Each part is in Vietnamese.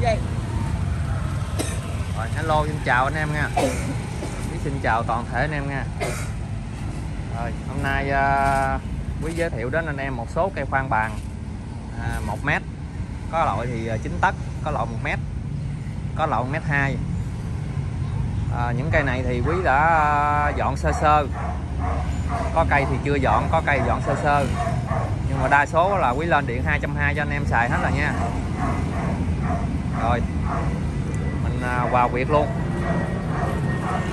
Vậy. Rồi, hello xin chào anh em nha. Xin chào toàn thể anh em nha. Rồi hôm nay uh, Quý giới thiệu đến anh em một số cây khoan bàn à, 1 mét. Có loại thì ờ, 9 tấc có loại 1 mét có loại 1 mét 2 à, ờ, những cây này thì quý đã dọn sơ sơ. Có cây thì chưa dọn có cây dọn sơ sơ. Nhưng mà đa số là quý lên điện 220 cho anh em xài hết rồi nha rồi. Mình à, vào việc luôn.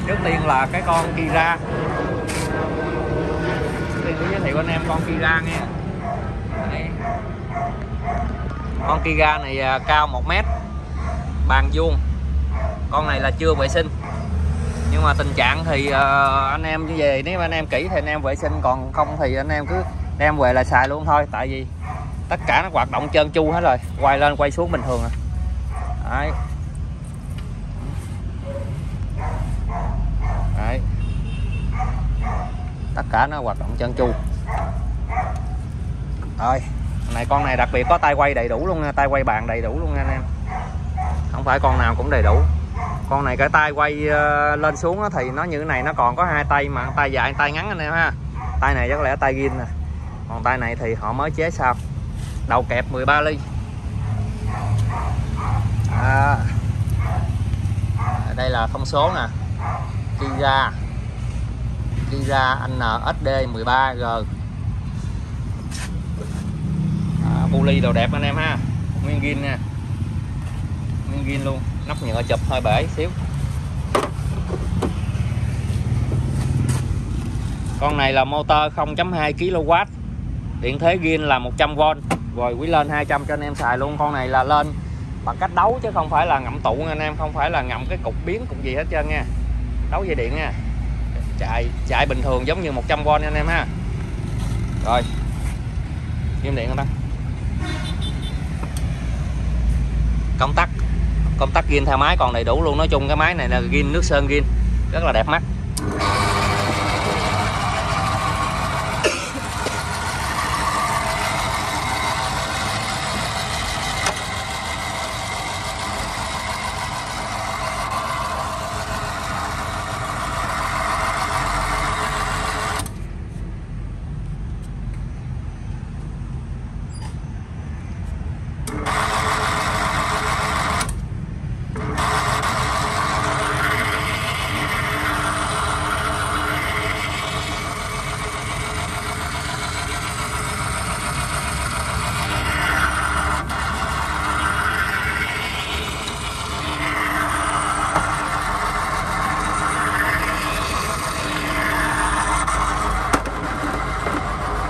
Trước tiên là cái con Kira. Trước tiên tôi giới thiệu anh em con Kira nghe. Đây. con Kira này à, cao 1 mét bàn vuông. Con này là chưa vệ sinh. Nhưng mà tình trạng thì à, anh em về nếu anh em kỹ thì anh em vệ sinh, còn không thì anh em cứ đem về là xài luôn thôi. Tại vì tất cả nó hoạt động trơn chu hết rồi. Quay lên, quay xuống bình thường à. Đấy. Đấy. tất cả nó hoạt động chân chu rồi này con này đặc biệt có tay quay đầy đủ luôn nha, tay quay bàn đầy đủ luôn nha anh em. Không phải con nào cũng đầy đủ. Con này cái tay quay ờ, lên xuống thì nó như thế này, nó còn có hai tay mà, tay dài, tay ngắn anh em ha. Tay này chắc lẽ tay gin nè. Còn tay này thì họ mới chế sao? Đầu kẹp 13 ly. À. à, đây là thông số nè. Kira Kira NSD 13G à, Puli đồ đẹp anh em ha. Nguyên gin nha nguyên gin luôn. Nắp nhựa chụp hơi bể xíu. Con này là motor 0.2 kW điện thế gin là 100V rồi quý lên 200 cho anh em xài luôn. Con này là lên bằng cách đấu chứ không phải là ngậm tụ nha anh em, không phải là ngậm cái cục biến cục gì hết trơn nha. Đấu dây điện nha. Chạy chạy bình thường giống như 100V nha anh em ha. Rồi. Nghiêm điện ta? Công tắc. Công tắc gin theo máy còn đầy đủ luôn. Nói chung cái máy này là gin nước sơn gin rất là đẹp mắt.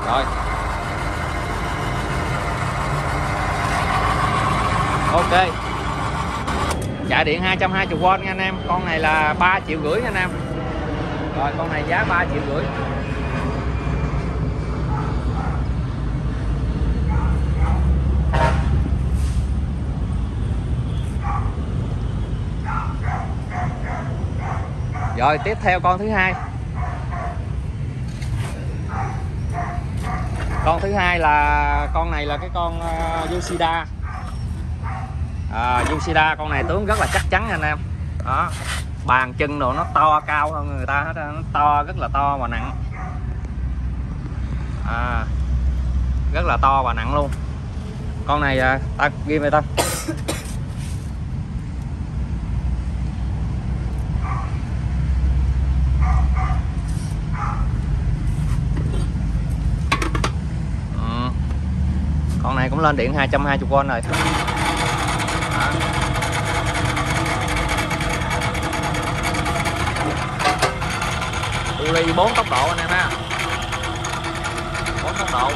Rồi. Ok. Chạy điện 220V nha anh em. Con này là 3 triệu rưỡi nha anh em. Rồi, con này giá 3 triệu rưỡi. Rồi, tiếp theo con thứ hai. Con thứ hai là con này là cái con uh, Yoshida. À, Yoshida con này tướng rất là chắc chắn anh em. Đó. Bàn chân đồ nó to cao hơn người ta hết nó to rất là to và nặng. À, rất là to và nặng luôn. Con này à, ta ghi về ta. Cũng lên điện 220V rồi. Uli 4 tốc độ anh em ha. 4 tốc độ.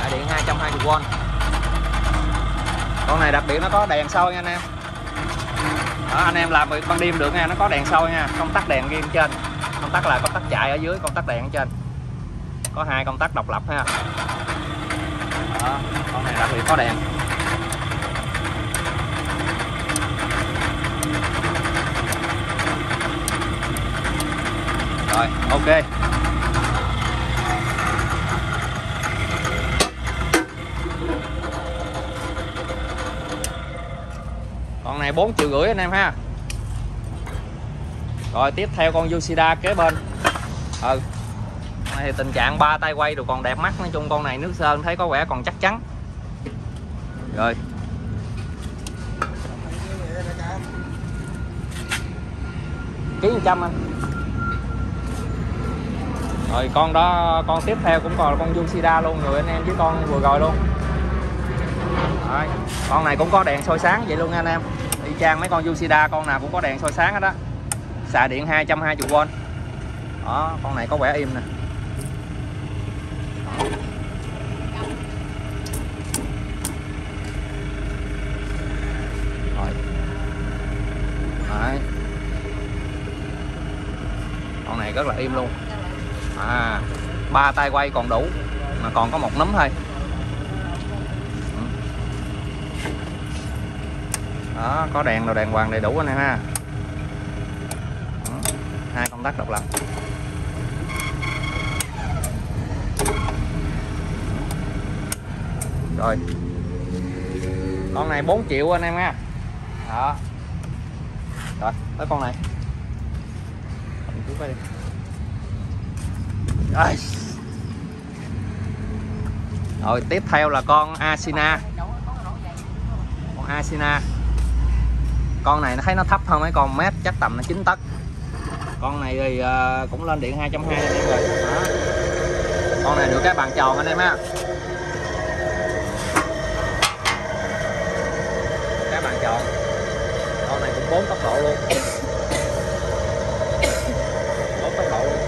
Đại điện 220V Con. Này đặc biệt nó có đèn soi nha anh em. Đó, anh em làm việc ban đêm được nha nó có đèn soi nha công tắc đèn ghi trên. Công tắc là công tắc chạy ở dưới công tắc đèn ở trên. Có hai công tắc độc lập ha đó, con này đặc biệt có đèn. Rồi ok. Con này 4 triệu rưỡi anh em ha. Rồi tiếp theo con Yoshida kế bên. Ừ này thì tình trạng ba tay quay rồi còn đẹp mắt nói chung con này nước sơn thấy có vẻ còn chắc chắn. Rồi. Ký 100 anh. Rồi con đó con tiếp theo cũng còn là con Yoshida luôn rồi anh em với con vừa rồi luôn. Rồi, con này cũng có đèn soi sáng vậy luôn nha anh em. Y chang mấy con Yoshida con nào cũng có đèn soi sáng hết đó xài điện 220V đó con này có vẻ im nè rồi. Đấy. con này rất là im luôn. À ba tay quay còn đủ, mà còn có một nấm thôi. Ừ. Đó, có đèn đồ đèn hoàng đầy đủ anh em ha. Ừ, hai công tắc độc lập. Rồi con này 4 triệu anh em nha đó rồi, tới con này đây đi. Rồi. Rồi, tiếp theo là con Asina. Con Asina. Con này nó thấy nó thấp hơn mấy con mét, chắc tầm nó 9 tấc. Con này thì ờ, cũng lên điện 220 anh em rồi. Đó. Con này được cái bàn tròn anh em á. Chọn. Con này cũng bốn tốc độ luôn. bốn tốc độ luôn.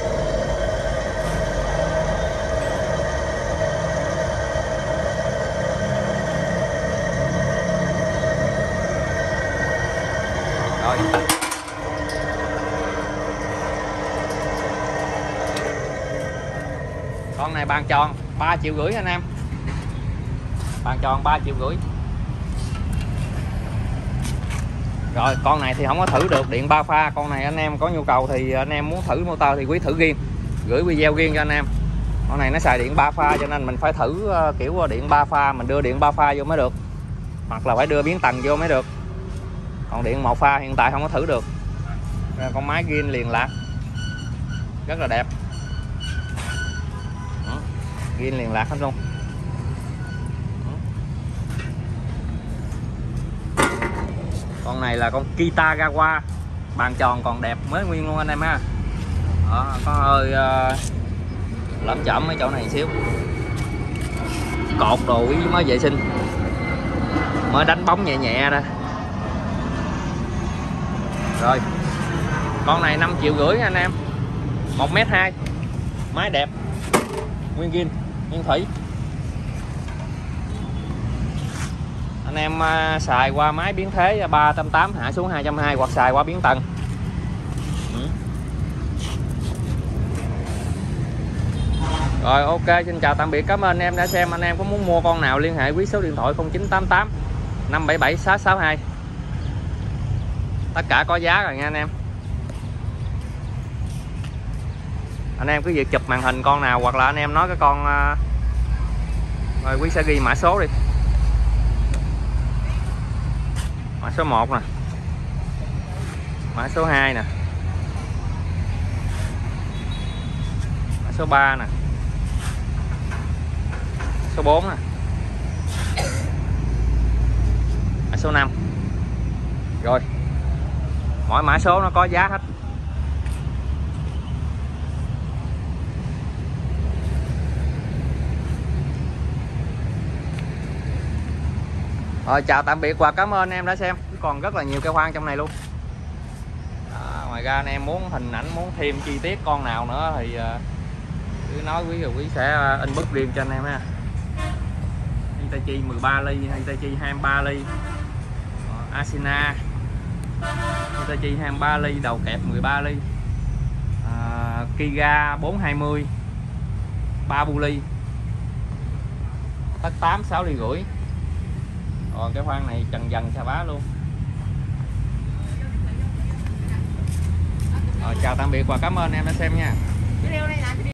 rồi con này bàn tròn 3 triệu rưỡi anh em bàn tròn 3 triệu rưỡi rồi con này thì không có thử được điện ba pha. Con này anh em có nhu cầu thì anh em muốn thử motor thì quý thử riêng. Gửi video riêng cho anh em. Con này nó xài điện ba pha cho nên mình phải thử ờ, kiểu ờ, điện ba pha. Mình đưa điện ba pha vô mới được. Hoặc là phải đưa biến tầng vô mới được. Còn điện một pha hiện tại không có thử được. Đây, con máy ghiên liền lạc. Rất là đẹp. Đó, ghiên liền lạc hết luôn. Con này là con Kitagawa bàn tròn còn đẹp mới nguyên luôn anh em ha. Đó, có hơi ờ, uh, lẩm chậm ở chỗ này xíu. Cột đồ ý mới vệ sinh. Mới đánh bóng nhẹ nhẹ ra rồi con này 5 triệu rưỡi anh em. 1 mét 2 máy đẹp. Nguyên kim nguyên thủy. Anh em à, xài qua máy biến thế à, 380 hạ xuống 220 hoặc xài qua biến tầng ừ. Rồi, ok, xin chào tạm biệt. Cảm ơn anh em đã xem. Anh em có muốn mua con nào, liên hệ quý số điện thoại 0988 577 662 tất cả có giá rồi nha anh em. Anh em cứ việc chụp màn hình con nào, hoặc là anh em nói cái con à, rồi quý sẽ ghi mã số đi. Mã số 1 nè. Mã số 2 nè. Mã số 3 nè. Số 4 nè. Mã số 5 rồi. Mỗi mã số nó có giá hết. Rồi chào tạm biệt và cảm ơn em đã xem. Còn rất là nhiều cây khoan trong này luôn. Đó, ngoài ra anh em muốn hình ảnh muốn thêm chi tiết con nào nữa thì ờ, cứ nói quý rồi quý sẽ ờ, inbox riêng cho anh em ha. Hitachi 13 ly Hitachi 23 ly. Ờ, Asina Hitachi 23 ly đầu kẹp 13 ly. À, Kiga 420 3 bu ly. Tắt 8 6 ly rưỡi còn cái khoan này trần dần xà bá luôn. Rồi chào tạm biệt và cảm ơn em đã xem nha.